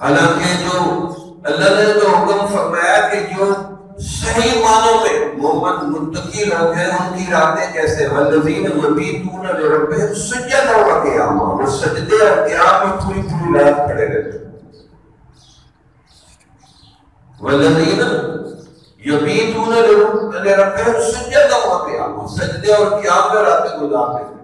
حالانکہ جو اللہ نے تو حکم فرمایا کہ جو صحیح معنوں میں محمد متقی لوگ ہیں، ان کی راتیں کیسے والذین یبیتون لربہم سجدا و قیاما وہ سجدے اور قیام میں پوری پوری رات کھڑے رہتے والذین یبیتون لربہم سجدا و قیاما سجدے اور قیام میں راتیں گزارتے